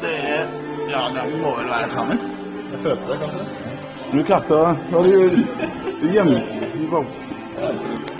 Det er Ja, det må vel være sammen. Jeg følte det, kanskje. Du klarte det. Du gjemte deg gjemt